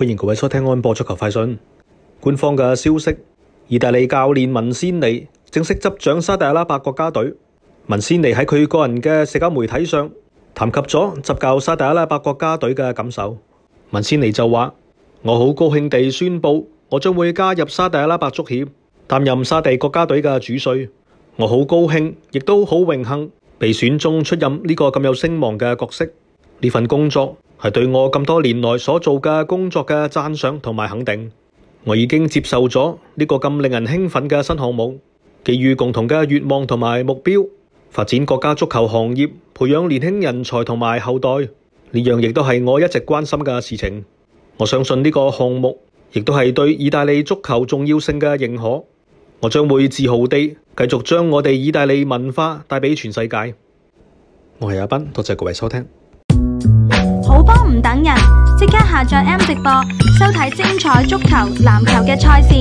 欢迎各位收听安播足球快讯，官方嘅消息。意大利教练文先尼正式执掌沙特阿拉伯国家队。文先尼喺佢个人嘅社交媒体上谈及咗执教沙特阿拉伯国家队嘅感受。文先尼就话：，我好高兴地宣布，我将会加入沙特阿拉伯足协，担任沙地国家队嘅主帅。我好高兴，亦都好荣幸被选中出任呢个咁有声望嘅角色，呢份工作。系对我咁多年来所做嘅工作嘅赞赏同埋肯定，我已经接受咗呢个咁令人兴奋嘅新项目，基于共同嘅愿望同埋目标，发展国家足球行业，培养年轻人才同埋后代，呢样亦都系我一直关心嘅事情。我相信呢个项目亦都系对意大利足球重要性嘅认可。我将会自豪地继续将我哋意大利文化带俾全世界。我系阿斌，多谢各位收听。好波唔等人，即刻下载 M 直播，收睇精彩足球、篮球嘅赛事。